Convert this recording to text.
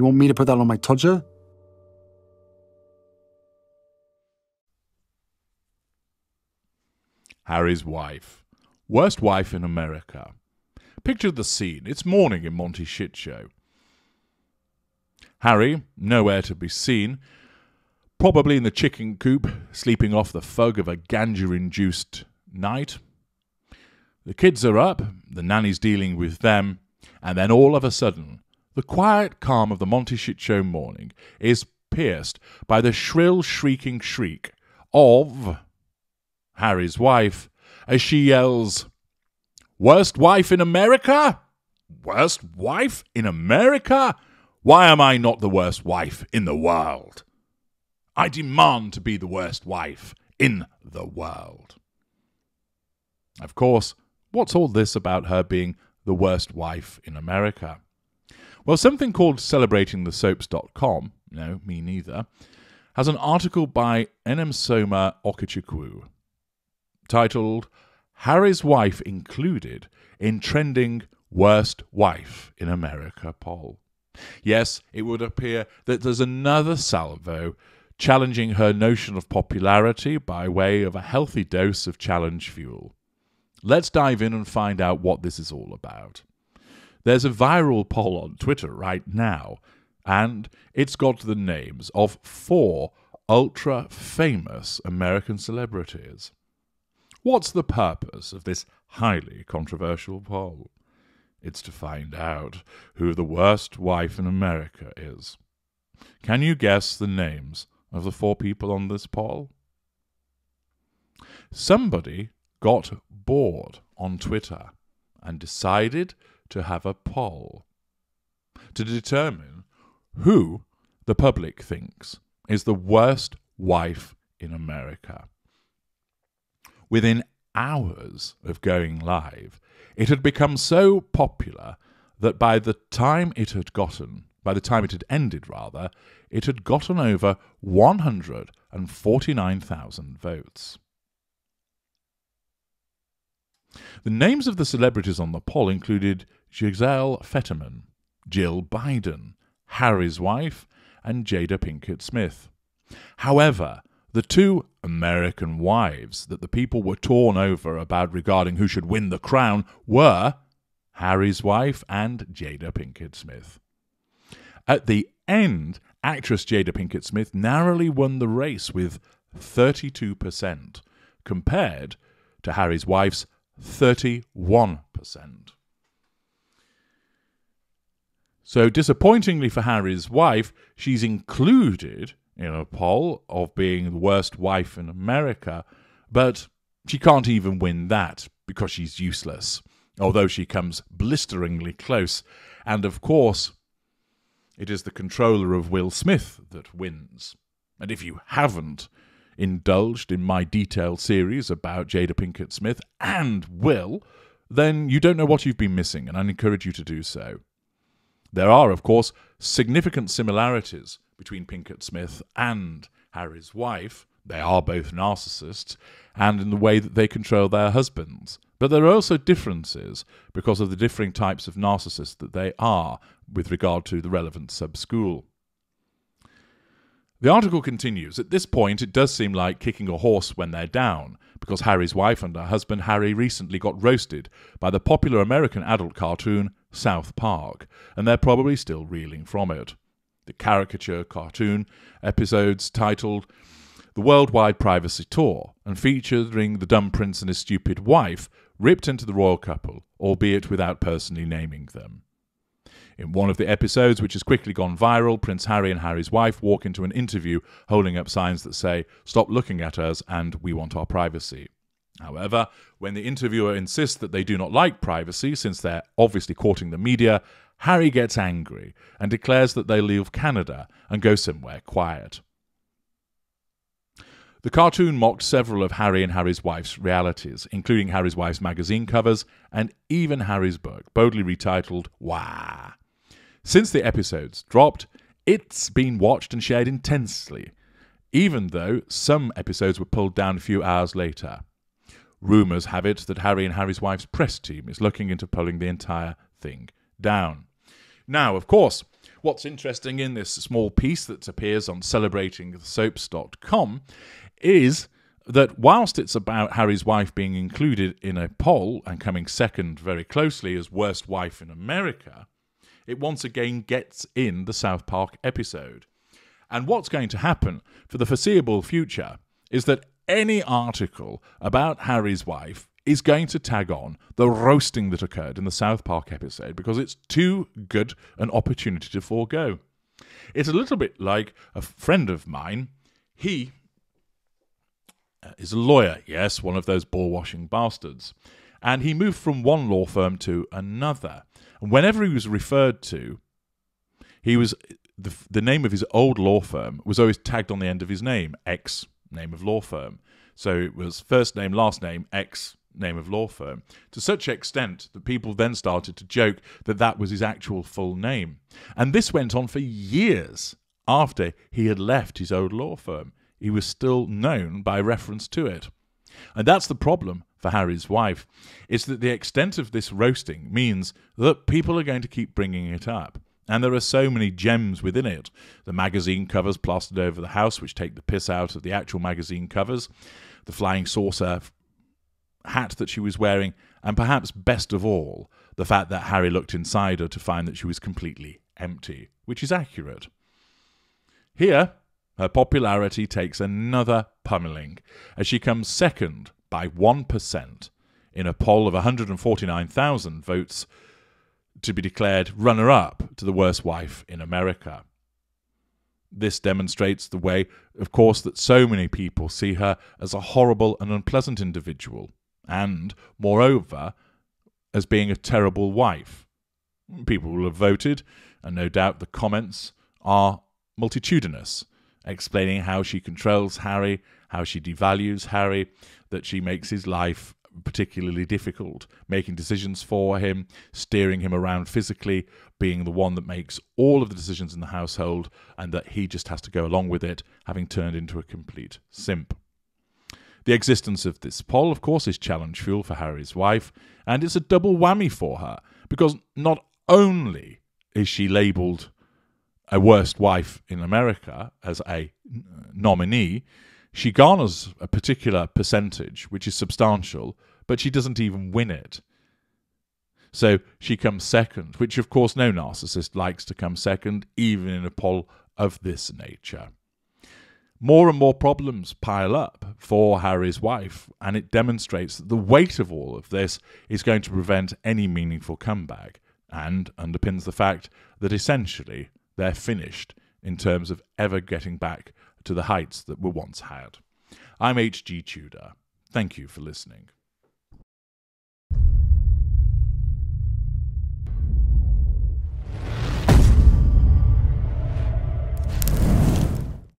You want me to put that on my todger? Harry's wife. Worst wife in America. Picture the scene. It's morning in Monty Shit Show. Harry, nowhere to be seen, probably in the chicken coop, sleeping off the fog of a ganja induced night. The kids are up, the nanny's dealing with them, and then all of a sudden, the quiet calm of the Monty Shit morning is pierced by the shrill, shrieking shriek of Harry's wife as she yells, Worst wife in America? Worst wife in America? Why am I not the worst wife in the world? I demand to be the worst wife in the world. Of course, what's all this about her being the worst wife in America? Well, something called celebratingthesoaps.com, no, me neither, has an article by Enemsoma Okechukwu titled Harry's Wife Included in Trending Worst Wife in America poll. Yes, it would appear that there's another salvo challenging her notion of popularity by way of a healthy dose of challenge fuel. Let's dive in and find out what this is all about. There's a viral poll on Twitter right now, and it's got the names of four ultra famous American celebrities. What's the purpose of this highly controversial poll? It's to find out who the worst wife in America is. Can you guess the names of the four people on this poll? Somebody got bored on Twitter and decided to have a poll to determine who the public thinks is the worst wife in America. Within hours of going live, it had become so popular that by the time it had gotten, by the time it had ended rather, it had gotten over 149,000 votes. The names of the celebrities on the poll included Gisele Fetterman, Jill Biden, Harry's wife, and Jada Pinkett Smith. However, the two American wives that the people were torn over about regarding who should win the crown were Harry's wife and Jada Pinkett Smith. At the end, actress Jada Pinkett Smith narrowly won the race with 32%, compared to Harry's wife's 31%. So, disappointingly for Harry's wife, she's included in a poll of being the worst wife in America, but she can't even win that because she's useless, although she comes blisteringly close. And of course, it is the controller of Will Smith that wins. And if you haven't indulged in my detailed series about Jada Pinkett Smith and Will, then you don't know what you've been missing, and I encourage you to do so. There are, of course, significant similarities between Pinkett Smith and Harry's wife. They are both narcissists, and in the way that they control their husbands. But there are also differences because of the differing types of narcissists that they are with regard to the relevant sub school. The article continues At this point, it does seem like kicking a horse when they're down, because Harry's wife and her husband Harry recently got roasted by the popular American adult cartoon South Park, and they're probably still reeling from it the caricature cartoon episodes titled The Worldwide Privacy Tour and featuring the dumb prince and his stupid wife ripped into the royal couple, albeit without personally naming them. In one of the episodes, which has quickly gone viral, Prince Harry and Harry's wife walk into an interview holding up signs that say, Stop looking at us and we want our privacy. However, when the interviewer insists that they do not like privacy, since they're obviously courting the media, Harry gets angry and declares that they leave Canada and go somewhere quiet. The cartoon mocked several of Harry and Harry's wife's realities, including Harry's wife's magazine covers and even Harry's book, boldly retitled Wah. Since the episodes dropped, it's been watched and shared intensely, even though some episodes were pulled down a few hours later. Rumours have it that Harry and Harry's wife's press team is looking into pulling the entire thing down. Now, of course, What's interesting in this small piece that appears on celebratingthesoaps.com is that whilst it's about Harry's wife being included in a poll and coming second very closely as worst wife in America, it once again gets in the South Park episode. And what's going to happen for the foreseeable future is that any article about Harry's wife is going to tag on the roasting that occurred in the South Park episode because it's too good an opportunity to forego. It's a little bit like a friend of mine. He uh, is a lawyer, yes, one of those ball washing bastards. And he moved from one law firm to another. And whenever he was referred to, he was the, the name of his old law firm was always tagged on the end of his name, X name of law firm. So it was first name, last name, X name of law firm, to such extent that people then started to joke that that was his actual full name. And this went on for years after he had left his old law firm. He was still known by reference to it. And that's the problem for Harry's wife, is that the extent of this roasting means that people are going to keep bringing it up. And there are so many gems within it. The magazine covers plastered over the house, which take the piss out of the actual magazine covers. The flying saucer hat that she was wearing, and perhaps best of all, the fact that Harry looked inside her to find that she was completely empty, which is accurate. Here, her popularity takes another pummeling as she comes second by 1% in a poll of 149,000 votes to be declared runner up to the worst wife in America. This demonstrates the way, of course, that so many people see her as a horrible and unpleasant individual and, moreover, as being a terrible wife. People will have voted, and no doubt the comments are multitudinous, explaining how she controls Harry, how she devalues Harry, that she makes his life particularly difficult, making decisions for him, steering him around physically, being the one that makes all of the decisions in the household, and that he just has to go along with it, having turned into a complete simp. The existence of this poll, of course, is challenge fuel for Harry's wife, and it's a double whammy for her, because not only is she labelled a worst wife in America as a nominee, she garners a particular percentage, which is substantial, but she doesn't even win it. So she comes second, which of course no narcissist likes to come second, even in a poll of this nature more and more problems pile up for Harry's wife, and it demonstrates that the weight of all of this is going to prevent any meaningful comeback and underpins the fact that essentially they're finished in terms of ever getting back to the heights that were once had. I'm H.G. Tudor. Thank you for listening.